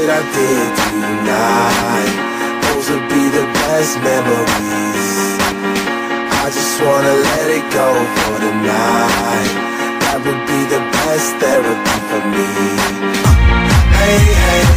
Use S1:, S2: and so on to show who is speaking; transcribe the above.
S1: that I did tonight. Those would be the best memories. I just wanna let it go for the night. That would be the best therapy for me. Hey hey.